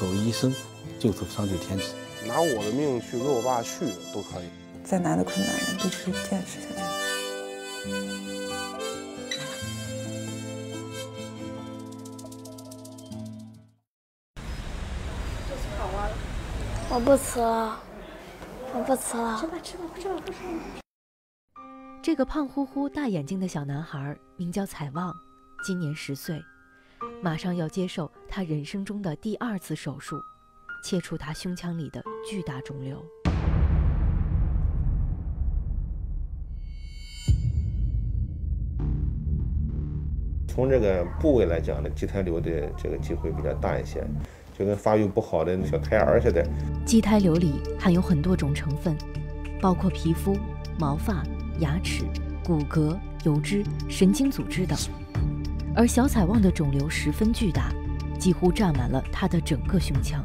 找个医生，就此长久天职。拿我的命去给我爸去都可以。再难的困难必须坚持下去。我不吃了，我不吃了。吃吧，吃吧，吃吧，不吃了。这个胖乎乎、大眼睛的小男孩名叫彩旺，今年十岁，马上要接受他人生中的第二次手术，切除他胸腔里的巨大肿瘤。从这个部位来讲呢，畸胎瘤的这个机会比较大一些，就跟发育不好的小胎儿似的。畸胎瘤里含有很多种成分，包括皮肤、毛发、牙齿、骨骼、油脂、神经组织等。而小彩旺的肿瘤十分巨大，几乎占满了他的整个胸腔。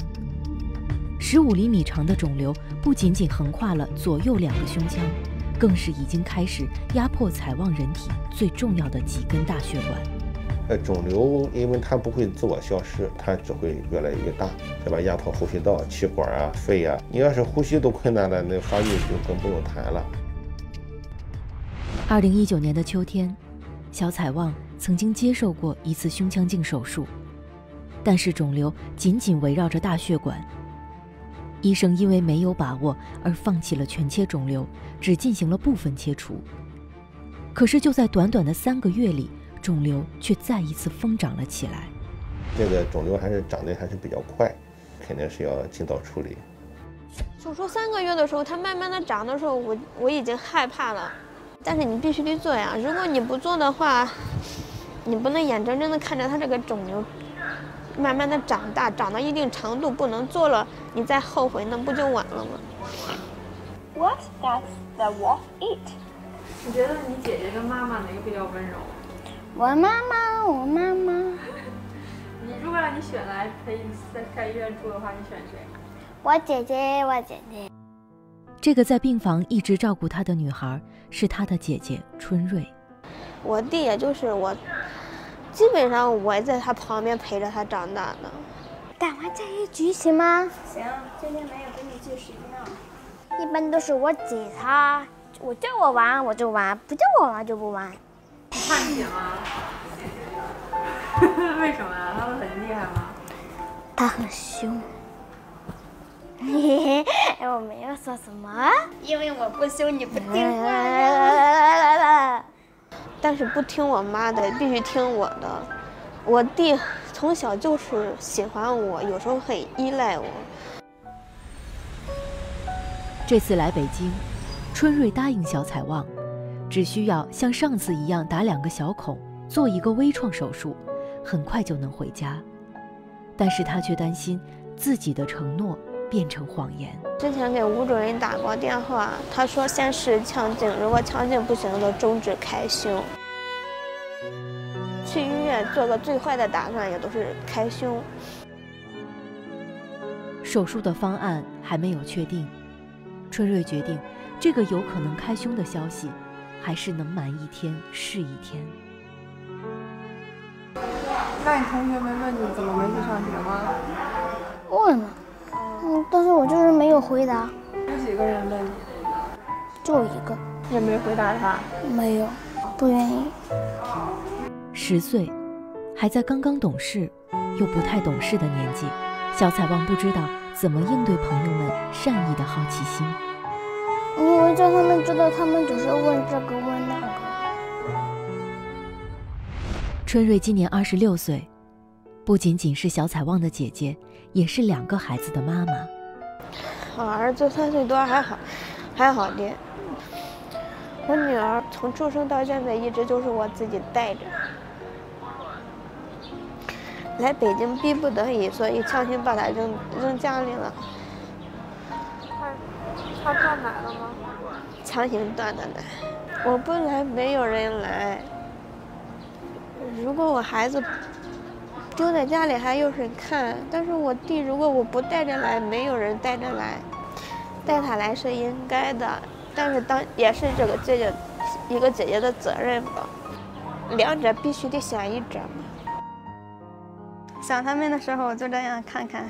十五厘米长的肿瘤不仅仅横跨了左右两个胸腔，更是已经开始压迫彩旺人体最重要的几根大血管。呃，肿瘤因为它不会自我消失，它只会越来越大，对吧？压迫呼吸道、气管啊、肺啊。你要是呼吸都困难了，那发育就更不用谈了。二零一九年的秋天，小彩旺曾经接受过一次胸腔镜手术，但是肿瘤紧紧围绕着大血管。医生因为没有把握而放弃了全切肿瘤，只进行了部分切除。可是就在短短的三个月里，肿瘤却再一次疯长了起来。这个肿瘤还是长得还是比较快，肯定是要尽早处理。手术三个月的时候，它慢慢的长的时候，我我已经害怕了。但是你必须得做呀，如果你不做的话，你不能眼睁睁的看着它这个肿瘤慢慢的长大，长到一定程度不能做了，你再后悔那不就晚了吗？What does the wolf eat？你觉得你姐姐跟妈妈哪个比较温柔？我妈妈，我妈妈。你如果让你选来陪在在医院住的话，你选谁？我姐姐，我姐姐。这个在病房一直照顾她的女孩是他的姐姐春瑞。我弟也就是我，基本上我在他旁边陪着他长大的。打完这一局行吗？行，今天没有跟你去睡觉。一般都是我姐她，我叫我玩我就玩，不叫我玩就不玩。你怕你姐吗？为什么呀？他们很厉害吗？他很凶。嘿 嘿，我没有说什么，因为我不凶，你不听话。但是不听我妈的，必须听我的。我弟从小就是喜欢我，有时候很依赖我。这次来北京，春瑞答应小彩旺，只需要像上次一样打两个小孔，做一个微创手术，很快就能回家。但是他却担心自己的承诺。变成谎言。之前给吴主任打过电话，他说先是腔镜，如果腔镜不行就终止开胸。去医院做个最坏的打算，也都是开胸。手术的方案还没有确定，春瑞决定，这个有可能开胸的消息，还是能瞒一天是一天。那你同学们问你怎么没去上学吗？问了。嗯，但是我就是没有回答。有几个人问你？就一个。也没回答他？没有，不愿意。十岁，还在刚刚懂事，又不太懂事的年纪，小彩旺不知道怎么应对朋友们善意的好奇心。因为叫他们知道，他们总是问这个问那个。春瑞今年二十六岁，不仅仅是小彩旺的姐姐。也是两个孩子的妈妈。我儿子三岁多还好，还好点。我女儿从出生到现在一直就是我自己带着。来北京逼不得已，所以强行把她扔扔家里了。他他断奶了吗？强行断的奶。我不来，没有人来。如果我孩子。丢在家里还有人看，但是我弟如果我不带着来，没有人带着来，带他来是应该的，但是当也是这个姐姐一个姐姐的责任吧，两者必须得选一者嘛。想他们的时候就这样看看，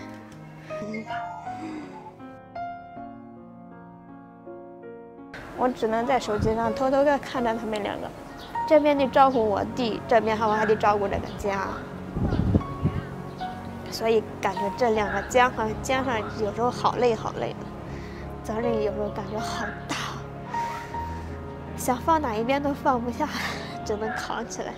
我只能在手机上偷偷的看着他们两个，这边得照顾我弟，这边还我还得照顾这个家，所以感觉这两个肩上肩上有时候好累好累的，责任有时候感觉好大，想放哪一边都放不下，只能扛起来。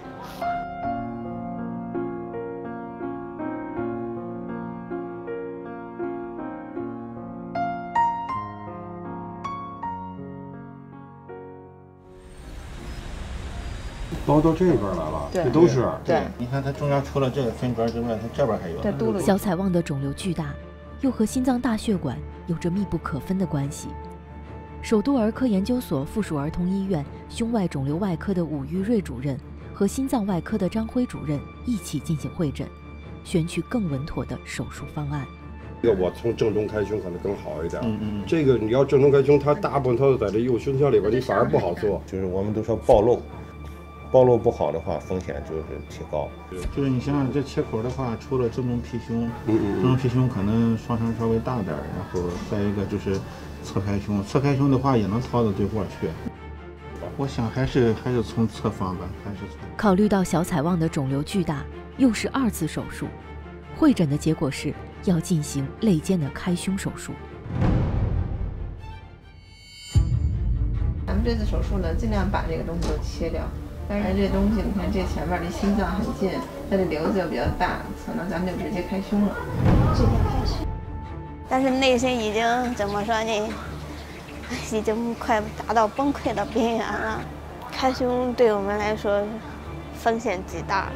包到这边来了，对这都是对你看它中间除了这个分 droit 之外，它这边还有。小彩旺的肿瘤巨大，又和心脏大血管有着密不可分的关系。首都儿科研究所附属儿童医院胸外肿瘤外科的武玉瑞主任和心脏外科的张辉主任一起进行会诊，选取更稳妥的手术方案。这个我从正中开胸可能更好一点。嗯嗯这个你要正中开胸，它大部分它都在这右胸腔里边，你反而不好做。就是我们都说暴露，暴露不好的话，风险就是提高。就是你想想这切口的话，除了正中皮胸，嗯正中皮胸可能双腔稍微大点儿，然后再一个就是侧开胸，侧开胸的话也能操到对过去。我想还是还是从侧方吧，还是从。考虑到小彩旺的肿瘤巨大，又是二次手术，会诊的结果是要进行肋间的开胸手术。咱们这次手术呢，尽量把这个东西都切掉。但是这东西，你看这前面离心脏很近，它的瘤子又比较大，可能咱们就直接开胸了。直接开胸。但是内心已经怎么说呢？已经快达到崩溃的边缘了。开胸对我们来说风险极大。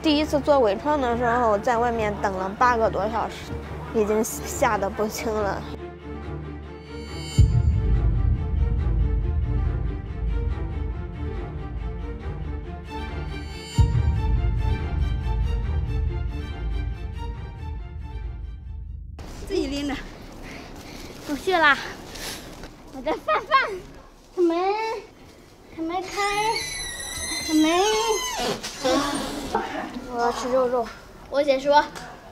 第一次做微创的时候，在外面等了八个多小时，已经吓得不轻了。去啦，我的饭饭，开门，开门开，还没。我要吃肉肉。我姐说，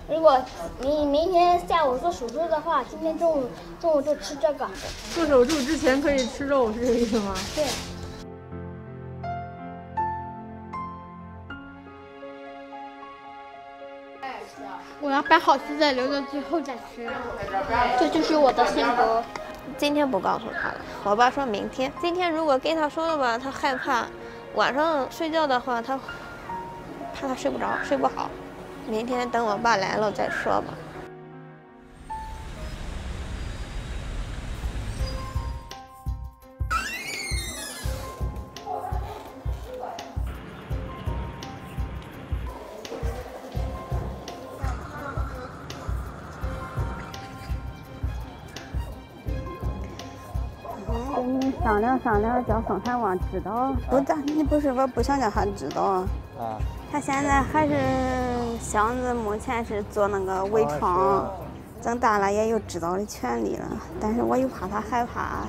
如果明明天下午做手术的话，今天中午中午就吃这个。做手术之前可以吃肉，是这个意思吗？对。把好戏再，留到最后再吃。这就是我的性格。今天不告诉他了，我爸说明天。今天如果跟他说了吧，他害怕，晚上睡觉的话，他怕他睡不着，睡不好。明天等我爸来了再说吧。跟你商量商量，叫宋太旺知道。不但你不是说不想叫他知道啊？啊。他现在还是想着目前是做那个微创，长大了也有知道的权利了。但是我又怕他害怕。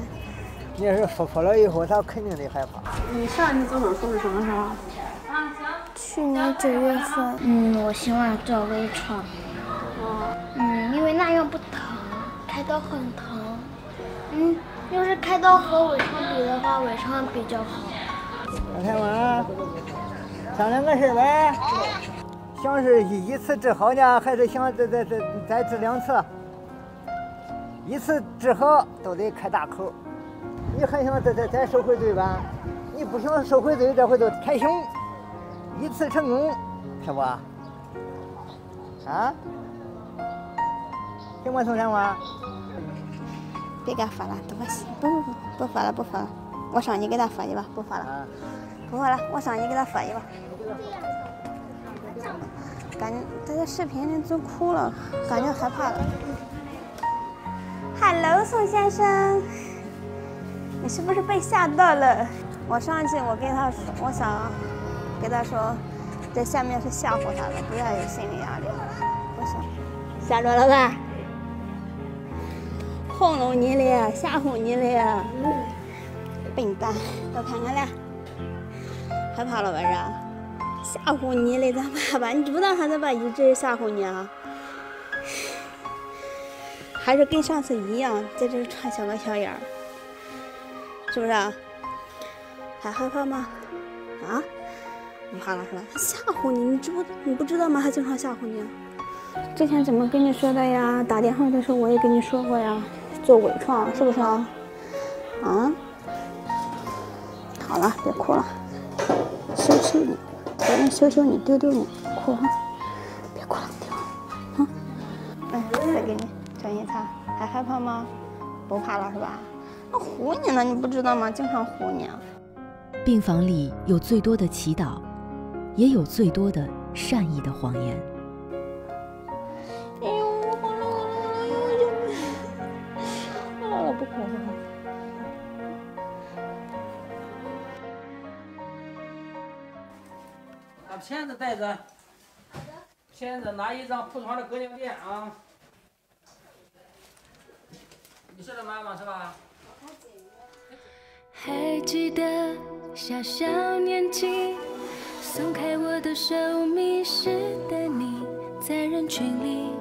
你要是说破了以后，他肯定得害怕。你上一次做手术是什么时候？啊，行。去年九月份。嗯，我希望做微创。哦。嗯，因为那样不疼，开刀很疼。嗯，要是开刀和微创比的话，微创比较好。老太王，商量个事呗。想是一一次治好呢，还是想再再再再治两次？一次治好都得开大口。你还想再再再受回罪吧？你不想受回罪，这回就开胸，一次成功，是不？啊？行吗，宋山娃？别给他发了，都发不不不发了，不发了。我上去给他发去吧，不发了，不发了，我上去给他发去吧。感觉他在视频里都哭了，感觉害怕了。Hello，宋先生，你是不是被吓到了？我上去，我跟他说，我想跟他说，在下面是吓唬他的，不要有心理压力。我想吓着了吧？糊弄你了，吓唬你了，笨蛋！都看看来，害怕了吧？是？吓唬你嘞，咋办吧？你知不知道他在吧一直吓唬你啊？还是跟上次一样，在这穿小个小眼儿，是不是？还害怕吗？啊？不怕了是吧？他吓唬你，你知不？你不知道吗？他经常吓唬你。之前怎么跟你说的呀？打电话的时候我也跟你说过呀，做伪创是不是啊？啊？好了，别哭了，羞羞你，别人羞羞你，丢丢你，哭哈，别哭了，丢，啊，来，再给你转一擦，还害怕吗？不怕了是吧？那唬你呢，你不知道吗？经常唬你。啊病房里有最多的祈祷，也有最多的善意的谎言。不哭不哭。把片子带着，钳子拿一张铺床的隔间垫啊。你是他妈妈是吧？还记得小小年纪，松开我的手，迷失的你，在人群里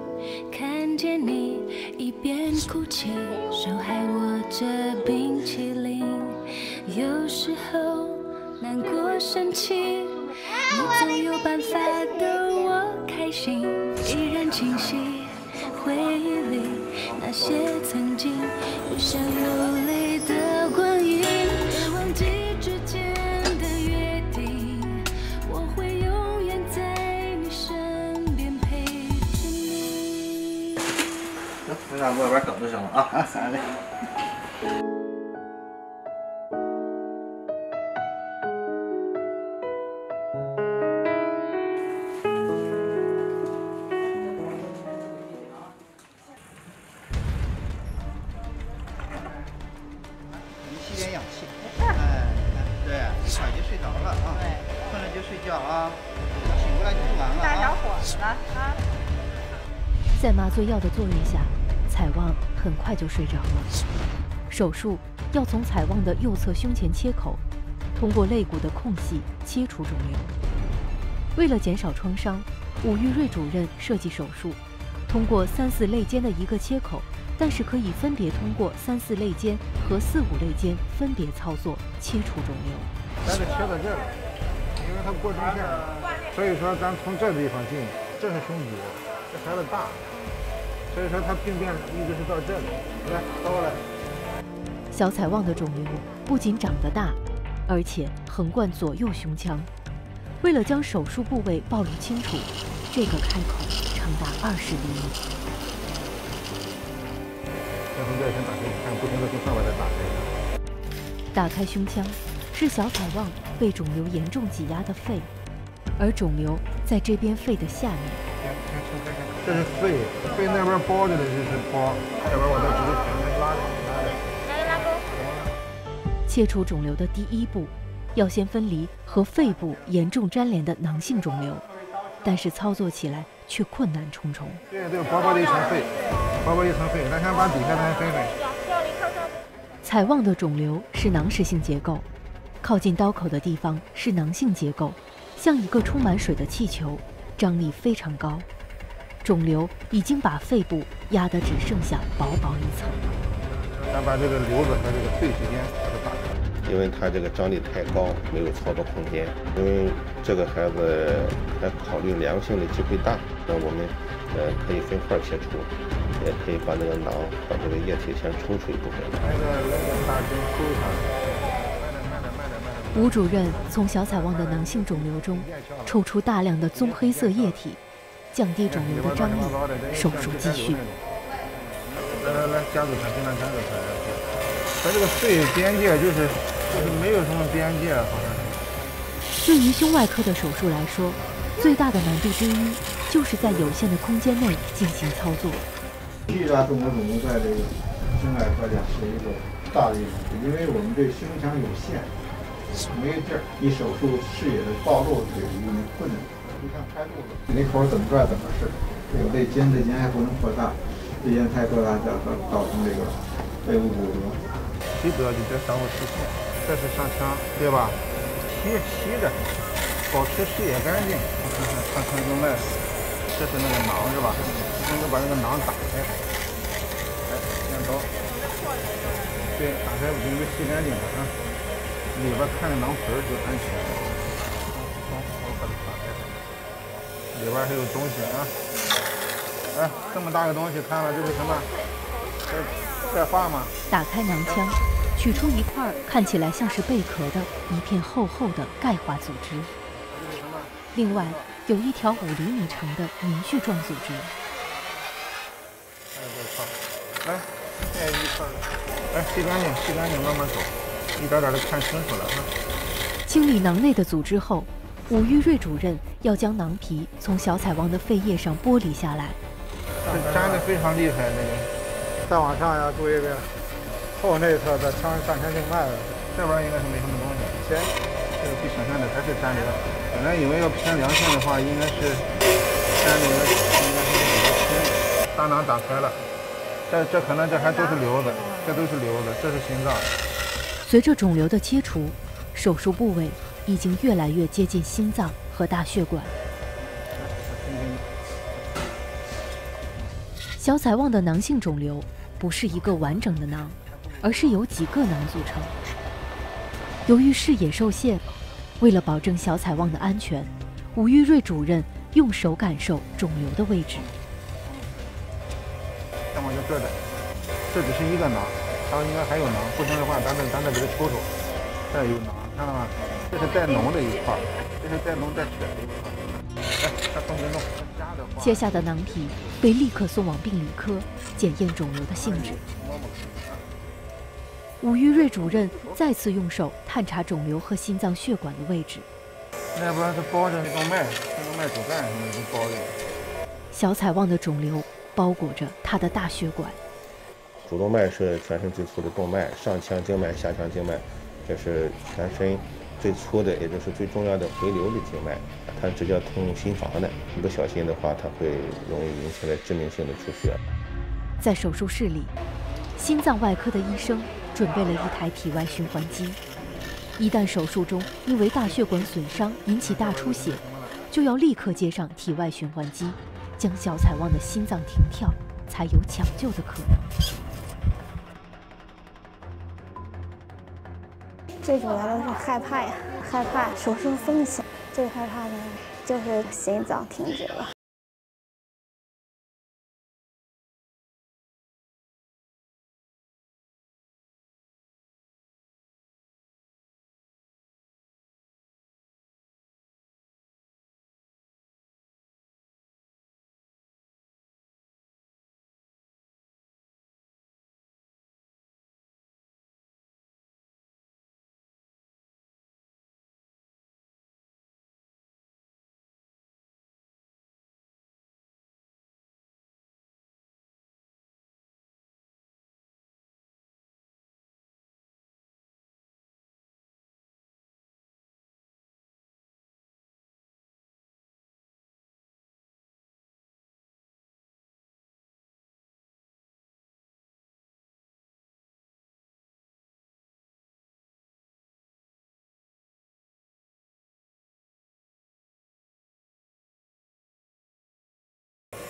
看见你，一边哭泣，手还握着冰淇淋。有时候难过生气，你总有办法逗我开心，依然清晰回忆里那些曾经有笑有泪行，那咱外边等就行了啊。啊，好嘞。你吸点氧气。哎，对，一会儿就睡着了啊。困了就睡觉啊，醒过来就完了啊。大小伙子啊！在麻醉药的作用下，彩旺很快就睡着了。手术要从彩旺的右侧胸前切口，通过肋骨的空隙切除肿瘤。为了减少创伤，武玉瑞主任设计手术，通过三四肋间的一个切口，但是可以分别通过三四肋间和四五肋间分别操作切除肿瘤。咱得切到这儿，因为它过中线，所以说咱从这地方进，这是胸骨，这孩子大，所以说他病变一直是到这里。来，倒过来。小彩旺的肿瘤不仅长得大，而且横贯左右胸腔。为了将手术部位暴露清楚，这个开口长达二十厘米。先从这儿先打开，看不停的从上面再打开。打开胸腔，是小彩旺被肿瘤严重挤压的肺，而肿瘤在这边肺的下面。这是肺，肺那边包着的这是包，这边我再直接前面拉拉钩切除肿瘤的第一步，要先分离和肺部严重粘连的囊性肿瘤，但是操作起来却困难重重。对对，薄薄的一层肺，薄薄一层肺，咱先把底下咱分分。采旺的肿瘤是囊实性结构，靠近刀口的地方是囊性结构，像一个充满水的气球，张力非常高。肿瘤已经把肺部压得只剩下薄薄一层。咱把这个瘤子和这个肺之间把它打开。因为他这个张力太高，没有操作空间。因为这个孩子还考虑良性的机会大，那我们呃可以分块切除，也可以把那个囊把这个液体先抽出一部分。来个来个大针抠一下。吴主任从小彩旺的囊性肿瘤中抽出大量的棕黑色液体，降低肿瘤的张力。手术继续。来来来，夹住它，尽量夹住它。它这个肺边界就是就是没有什么边界，好像是。对于胸外科的手术来说，最大的难度之一就是在有限的空间内进行操作。巨大动脉肿瘤在这个胸外科讲是一个大的一个问题，因为我们这胸腔有限，没有地儿，你手术视野的暴露是有一定困难。就像开肚子，那口怎么拽怎么是，这个肋间肋间还不能扩大，肋间太扩大造造造成这个背部骨折。谁得就别耽误视线，这是上腔，对吧？心洗洗着，保持视野干净。看看看看动脉，这是那个囊是吧？应该把那个囊打开。来，剪刀。对，打开我给你洗干净了啊。里边看着囊皮就安全里边还有东西啊。哎，这么大个东西，看了这是什么？钙化吗？打开囊腔，取出一块看起来像是贝壳的一片厚厚的钙化组织。另外，有一条五厘米长的凝絮状组织。还有这块，来，再一块来，洗干净，洗干净，慢慢走，一点点的看清楚了哈。清理囊内的组织后，武玉瑞主任要将囊皮从小彩王的肺叶上剥离下来。这粘的非常厉害，那个。再往上要注意这个后内侧的腔上腔静脉，这边应该是没什么东西。先，这个比想象的还是粘连。本来以为要偏良性的话，应该是粘连，应该是比较轻。大囊打开了，这这可能这还都是瘤子，这都是瘤子，这是心脏。随着肿瘤的切除，手术部位已经越来越接近心脏和大血管。小彩旺的囊性肿瘤。不是一个完整的囊，而是由几个囊组成。由于视野受限，为了保证小彩旺的安全，吴玉瑞主任用手感受肿瘤的位置。要么就这的，这只是一个囊，它应该还有囊，不行的话，咱再咱再给它抽抽。这有囊，看到吗？这是带脓的一块，这是带脓带血的一块。来，它动没动？切下的囊皮被立刻送往病理科检验肿瘤的性质。武玉瑞主任再次用手探查肿瘤和心脏血管的位置。那边是包着那动脉，那动脉主干那是包着。小彩旺的肿瘤包裹着他的大血管。主动脉是全身最粗的动脉，上腔静脉、下腔静脉，这是全身最粗的，也就是最重要的回流的静脉。它直接通心房的，一不小心的话，它会容易引起来致命性的出血。在手术室里，心脏外科的医生准备了一台体外循环机。一旦手术中因为大血管损伤引起大出血，就要立刻接上体外循环机，将小彩旺的心脏停跳，才有抢救的可能。最主要的是害怕呀，害怕手术风险。最害怕的就是心脏停止了。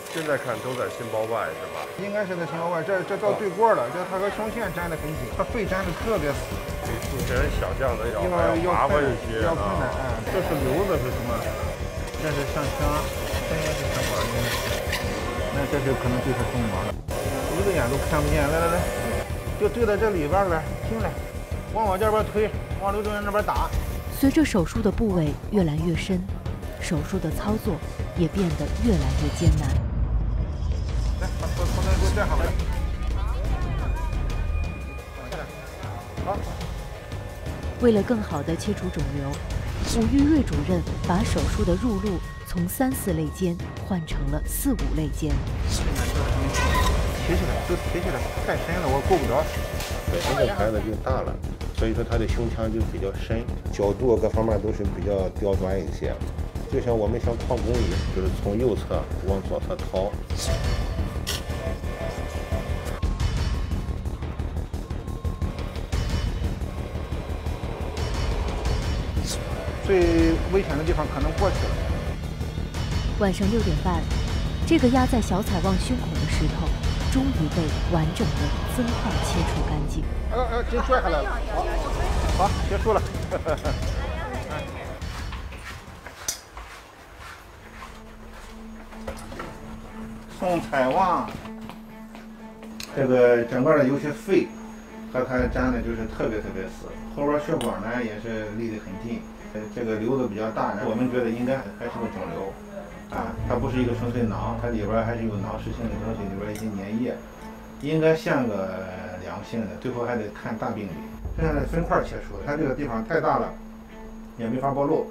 现在看都在心包外是吧？应该是在心包外，这这到对过了，这它和胸腺粘得很紧，它肺粘得特别死，比之前想象的要要麻烦一些要困难。哎，这是瘤子是什么？这是上腔，这应该是血管，应该是。那这是可能就是中膜了，一个眼都看不见。来来来，就对到这里边来，进来，往我这边推，往刘主任那边打。随着手术的部位越来越深，手术的操作也变得越来越艰难。为了更好地切除肿瘤，武玉瑞主任把手术的入路从三四肋间换成了四五肋间。提起来，都提起来，太深了，我够不着。本身这孩子就大了，所以说他的胸腔就比较深，角度各方面都是比较刁钻一些，就像我们像矿工一样，就是从右侧往左侧掏。最危险的地方可能过去了。晚上六点半，这个压在小彩旺胸口的石头，终于被完整的分块切除干净。呃呃，筋拽下来了，好，好，结束了。宋彩旺，这个整个的有些肺和它粘的就是特别特别死，后边血管呢也是离得很近，呃，这个瘤子比较大，我们觉得应该还是个肿瘤，啊，它不是一个纯粹囊，它里边还是有囊实性的东西，里边一些粘液，应该像个良性的，最后还得看大病理。现在分块切除，它这个地方太大了，也没法暴露。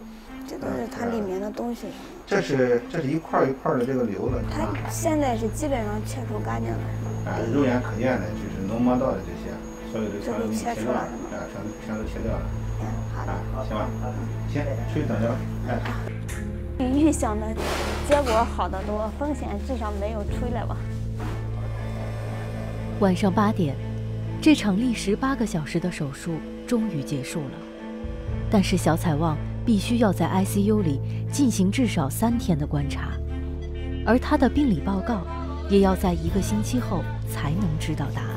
这都是它里面的东西。这是这是一块一块的这个瘤子。它现在是基本上切除干净了。啊，肉眼可见的就是能摸到的这些，所有的全都切掉了，啊，全都全都切掉了。嗯，好，行吧，行，出去等着吧。哎。比预想的结果好得多，风险至少没有出来吧。晚上八点，这场历时八个小时的手术终于结束了，但是小彩旺。必须要在 ICU 里进行至少三天的观察，而他的病理报告也要在一个星期后才能知道答案。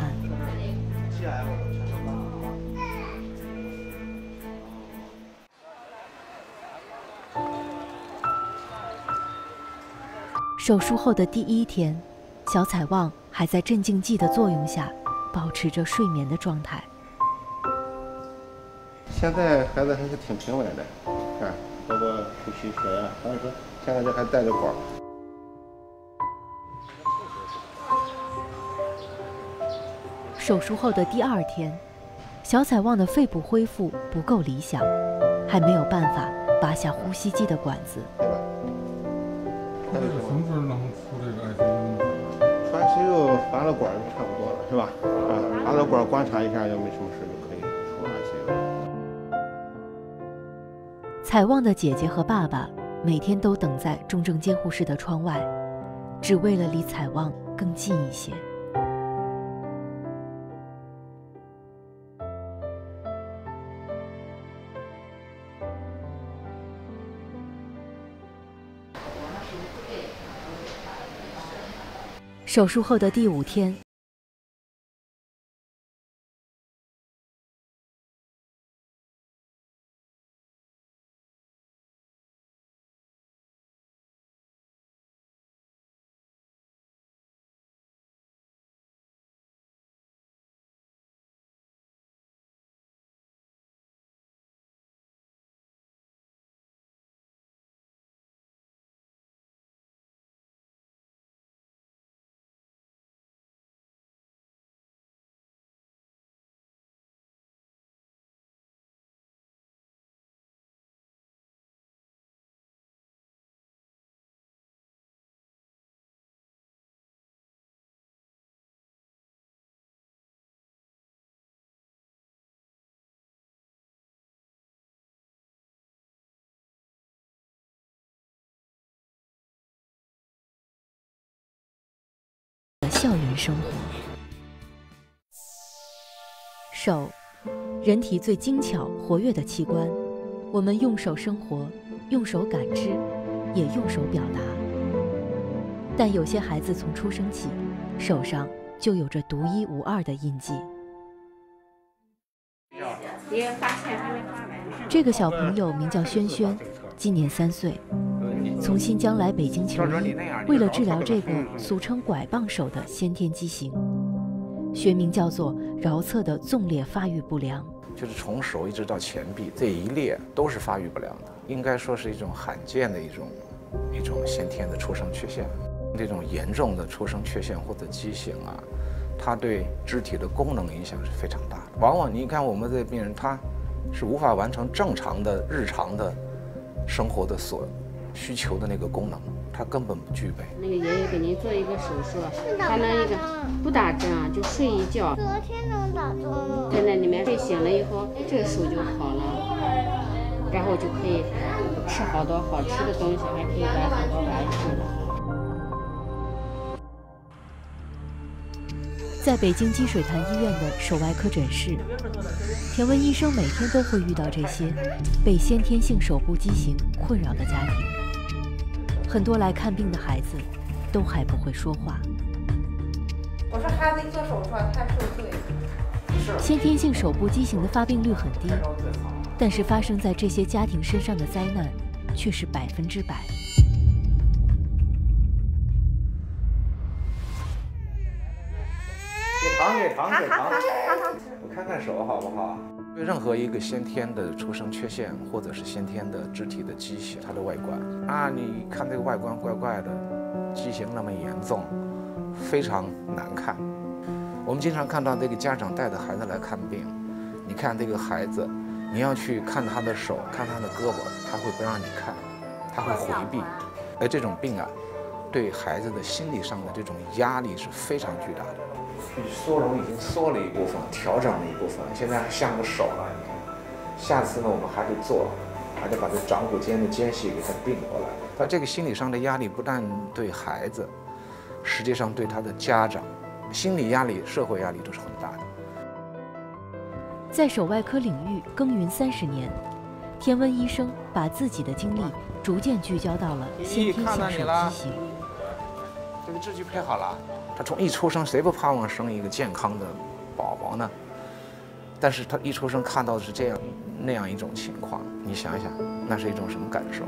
手术后的第一天，小彩旺还在镇静剂的作用下保持着睡眠的状态。现在孩子还是挺平稳的，看，包括呼吸、血压，当时现在这还带着管。手术后的第二天，小彩旺的肺部恢复不够理想，还没有办法拔下呼吸机的管子。那什么时候能出这个爱心肉穿心肉拔了管就差不多了，是吧？啊，拔了管观察一下，要没什么事就可以出爱心肉。彩旺的姐姐和爸爸每天都等在重症监护室的窗外，只为了离彩旺更近一些。手术后的第五天。校园生活，手，人体最精巧活跃的器官，我们用手生活，用手感知，也用手表达。但有些孩子从出生起，手上就有着独一无二的印记。这个小朋友名叫轩轩，今年三岁。从新疆来北京求医，为了治疗这个俗称“拐棒手”的先天畸形，学名叫做桡侧的纵裂发育不良，就是从手一直到前臂这一列都是发育不良的，应该说是一种罕见的一种一种先天的出生缺陷。这种严重的出生缺陷或者畸形啊，它对肢体的功能影响是非常大的。往往你看我们这病人，他是无法完成正常的日常的生活的所。需求的那个功能，它根本不具备。那个爷爷给您做一个手术，他那个不打针啊，就睡一觉。昨天能打针吗？在那里面睡醒了以后，这个手就好了，然后就可以吃好多好吃的东西，还可以玩好多玩具了。在北京积水潭医院的手外科诊室，田文医生每天都会遇到这些被先天性手部畸形困扰的家庭。很多来看病的孩子都还不会说话。我说孩子一做手术啊，太受罪。先天性手部畸形的发病率很低，但是发生在这些家庭身上的灾难却是百分之百。给糖，给糖，给糖！我看看手好不好？对任何一个先天的出生缺陷，或者是先天的肢体的畸形，它的外观啊，你看这个外观怪怪的，畸形那么严重，非常难看。我们经常看到这个家长带着孩子来看病，你看这个孩子，你要去看他的手，看他的胳膊，他会不让你看，他会回避。而这种病啊，对孩子的心理上的这种压力是非常巨大的。缩容已经缩了一部分，调整了一部分，现在像个手了。你看，下次呢，我们还得做，还得把这掌骨间的间隙给它并过来。他这个心理上的压力不但对孩子，实际上对他的家长，心理压力、社会压力都是很大的。在手外科领域耕耘三十年，天文医生把自己的精力逐渐聚焦到了先天性手畸形。这个字据配好了。他从一出生，谁不盼望生一个健康的宝宝呢？但是他一出生看到的是这样那样一种情况，你想想，那是一种什么感受？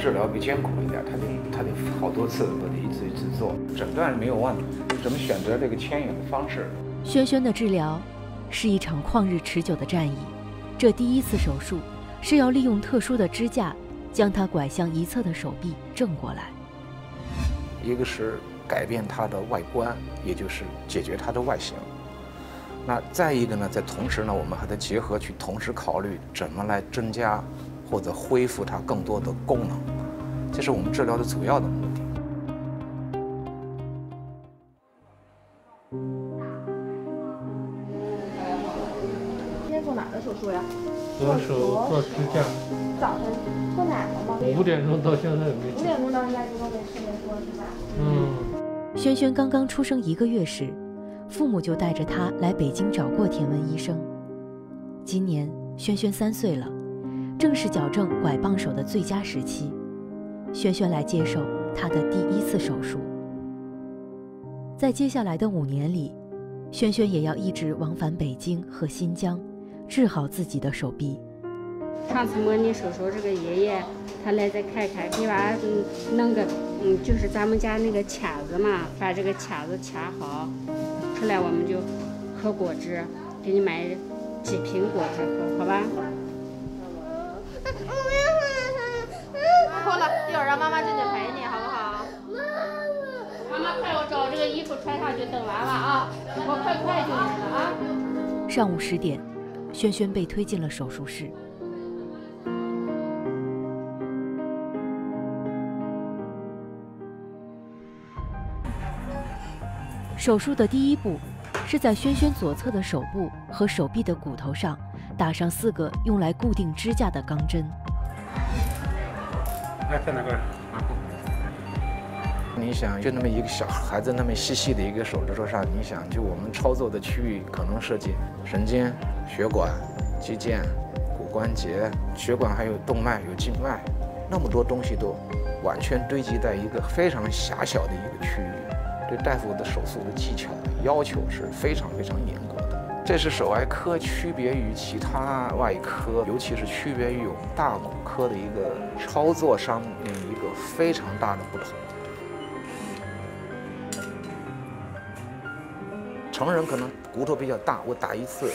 治疗比艰苦一点，他得他得好多次，都得一次一次做。诊断是没有问题，怎么选择这个牵引的方式？轩轩的治疗是一场旷日持久的战役。这第一次手术是要利用特殊的支架将他拐向一侧的手臂正过来。一个是改变它的外观，也就是解决它的外形。那再一个呢，在同时呢，我们还得结合去同时考虑怎么来增加。或者恢复它更多的功能，这是我们治疗的主要的目的。今天做哪的手术呀？左手做支架。早晨做哪个吗？五点钟到现在没。五点钟到现在就都没吃没说是吧？嗯。轩轩刚刚出生一个月时，父母就带着他来北京找过田文医生。今年轩轩三岁了。正是矫正拐棒手的最佳时期，轩轩来接受他的第一次手术。在接下来的五年里，轩轩也要一直往返北京和新疆，治好自己的手臂。上次模拟手术，这个爷爷他来再看看，给娃弄个嗯，就是咱们家那个卡子嘛，把这个卡子卡好，出来我们就喝果汁，给你买几瓶果汁喝，好吧？好了，一会儿让妈妈进去陪你，好不好？妈妈，快我找这个衣服穿上去等娃娃啊！我快快就来了啊！上午十点，轩轩被推进了手术室。手术的第一步，是在轩轩左侧的手部和手臂的骨头上打上四个用来固定支架的钢针。在哪块？你想，就那么一个小孩子那么细细的一个手指头上，你想，就我们操作的区域可能涉及神经、血管、肌腱、骨关节、血管还有动脉、有静脉，那么多东西都完全堆积在一个非常狭小的一个区域，对大夫的手术的技巧要求是非常非常严格的。这是手外科区别于其他外科，尤其是区别于我们大骨科的一个操作上面一个非常大的不同。成人可能骨头比较大，我打一次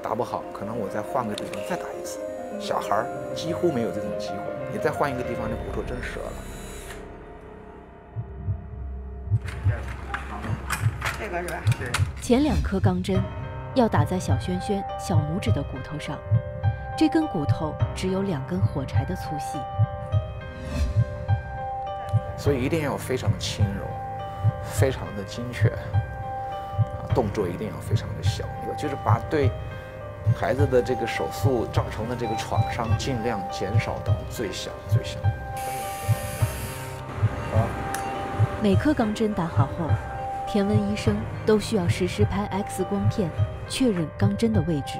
打不好，可能我再换个地方再打一次。小孩儿几乎没有这种机会，你再换一个地方，这骨头真折了。这个是吧？对。前两颗钢针。要打在小轩轩小拇指的骨头上，这根骨头只有两根火柴的粗细，所以一定要非常的轻柔，非常的精确，动作一定要非常的小，就是把对孩子的这个手术造成的这个创伤尽量减少到最小最小。每颗钢针打好后，田文医生都需要实时拍 X 光片，确认钢针的位置。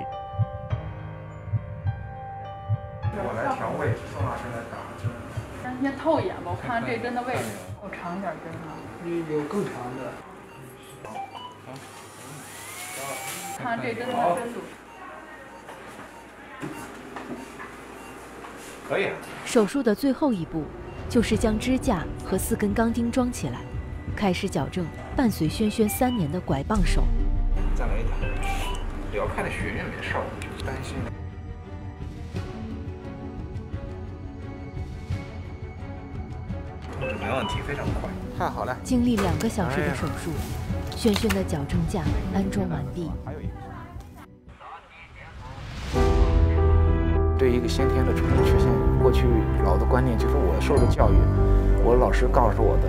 我来调位，宋老师来打针。咱先透一眼吧，我看看这针的位置。我长一点针啊。有有更长的。看看这针的针度。可以。手术的最后一步。就是将支架和四根钢钉装起来，开始矫正伴随轩轩三年的拐棒手。再来一点，要开的血运没事儿，就担心。没问题，非常快，太好了。经历两个小时的手术，轩轩的矫正架安装完毕。对一个先天的出生缺陷，过去老的观念就是我受的教育，我老师告诉我的，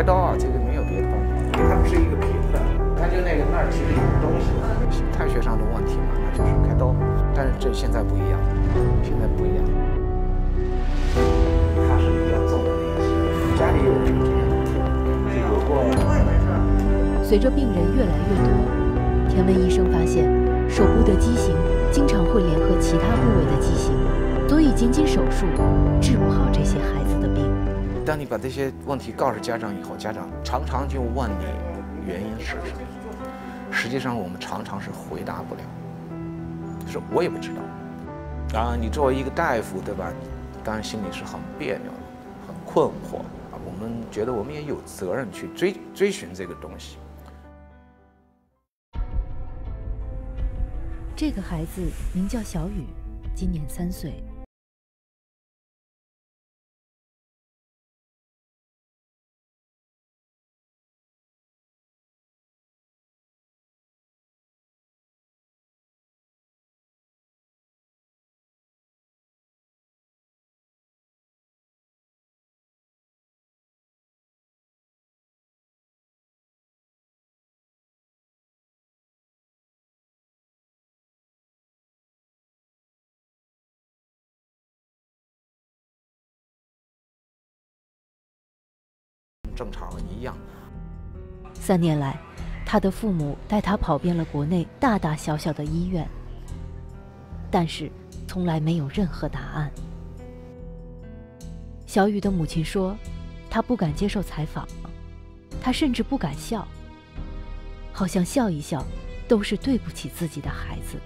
开刀啊，这个没有别的办法，因为他们是一个平的，他就那个那儿其实有东西，形态学上的问题嘛，那就是开刀。但是这现在不一样，现在不一样，他是比较重的那些，家里有这个，有过。随着病人越来越多，田文医生发现手部的畸形。经常会联合其他部位的畸形，所以仅仅手术治不好这些孩子的。当你把这些问题告诉家长以后，家长常常就问你原因是什么。实际上我们常常是回答不了，就是我也不知道。当然，你作为一个大夫，对吧？当然心里是很别扭、很困惑啊。我们觉得我们也有责任去追追寻这个东西。这个孩子名叫小雨，今年三岁。正常一样。三年来，他的父母带他跑遍了国内大大小小的医院，但是从来没有任何答案。小雨的母亲说，他不敢接受采访，他甚至不敢笑，好像笑一笑都是对不起自己的孩子。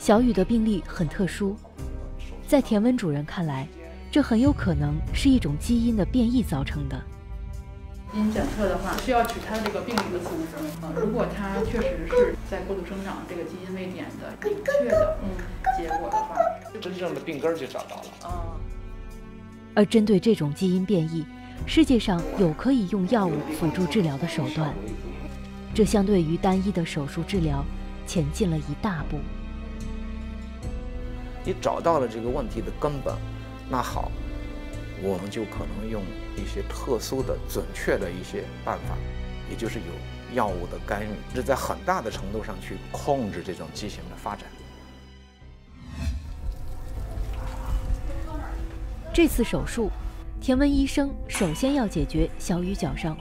小雨的病例很特殊，在田文主任看来。这很有可能是一种基因的变异造成的。基因检测的话，是要取它这个病理的组织啊。如果它确实是在过度生长这个基因位点的明确的嗯结果的话，真正的病根就找到了啊。而针对这种基因变异，世界上有可以用药物辅助治疗的手段，这相对于单一的手术治疗前进了一大步。你找到了这个问题的根本。那好，我们就可能用一些特殊的、准确的一些办法，也就是有药物的干预，这在很大的程度上去控制这种畸形的发展。这次手术，田文医生首先要解决小雨脚上。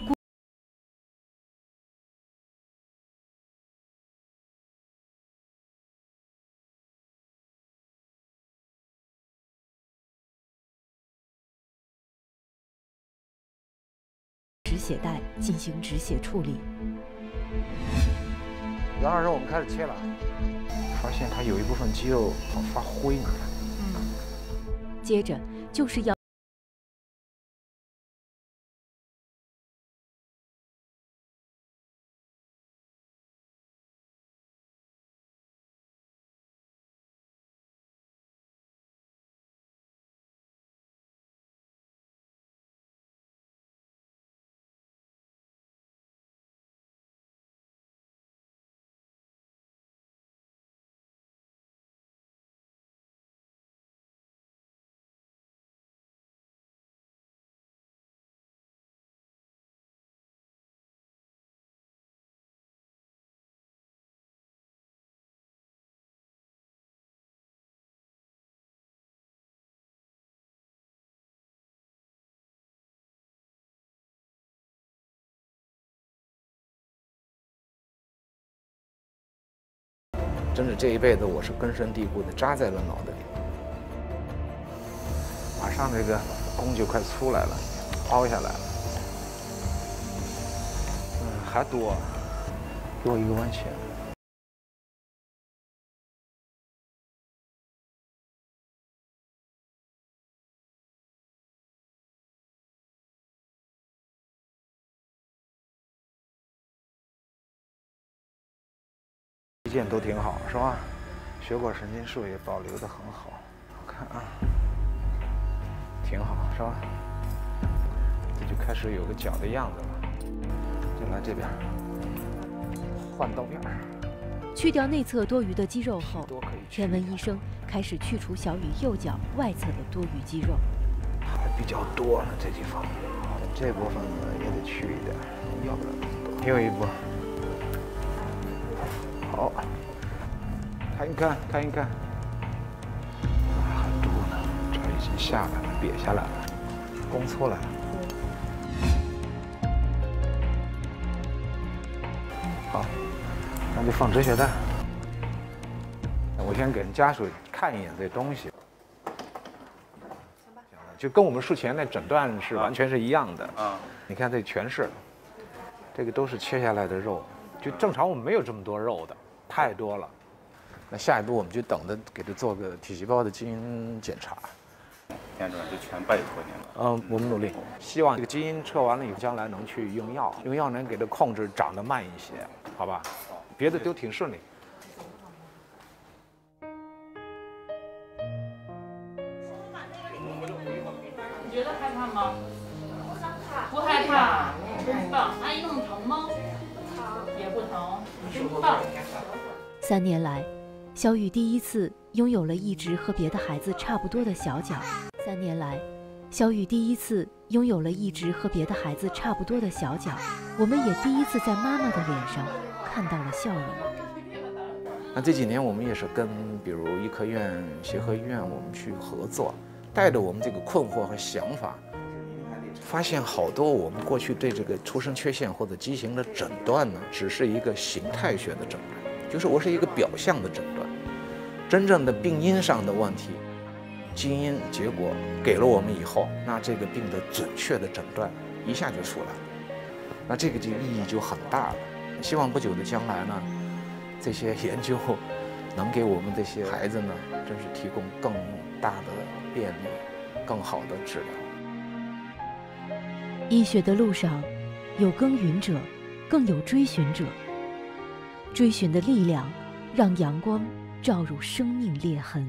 血带进行止血处理。杨老师，我们开始切了，发现他有一部分肌肉好发灰，呢。嗯。接着就是要。真是这一辈子我是根深蒂固的扎在了脑袋里。马上这个弓就快出来了，凹下来了。嗯，还多，给我一个弯钳。都挺好，是吧？血管神经束也保留的很好，我看啊，挺好，是吧？这就开始有个脚的样子了，就来这边换刀片儿。去掉内侧多余的肌肉后，天文医生开始去除小雨右脚外侧的多余肌肉。还比较多呢这地方，这部分呢也得去一点，要不了那么多。又一步。好，看一看，看一看，还多呢，这已经下来了，瘪下来了，弓出来了。好，那就放止血带。我先给人家属看一眼这东西，就跟我们术前那诊断是完全是一样的。啊，你看这全是，这个都是切下来的肉，就正常我们没有这么多肉的。太多了，那下一步我们就等着给他做个体细胞的基因检查。田主任就全拜托您了。嗯，我们努力，希望这个基因测完了以后，将来能去用药，用药能给他控制长得慢一些，好吧？别的都挺顺利。你觉得害怕吗？不害怕，真棒。阿姨弄疼吗？也不疼，真棒。三年来，小雨第一次拥有了一只和别的孩子差不多的小脚。三年来，小雨第一次拥有了一只和别的孩子差不多的小脚。我们也第一次在妈妈的脸上看到了笑容。那这几年我们也是跟比如医科院、协和医院我们去合作，带着我们这个困惑和想法，发现好多我们过去对这个出生缺陷或者畸形的诊断呢，只是一个形态学的诊断，就是我是一个表象的诊断，真正的病因上的问题，基因结果给了我们以后，那这个病的准确的诊断一下就出来了，那这个就意义就很大了。希望不久的将来呢。这些研究能给我们这些孩子呢，真是提供更大的便利，更好的治疗。医学的路上，有耕耘者，更有追寻者。追寻的力量，让阳光照入生命裂痕。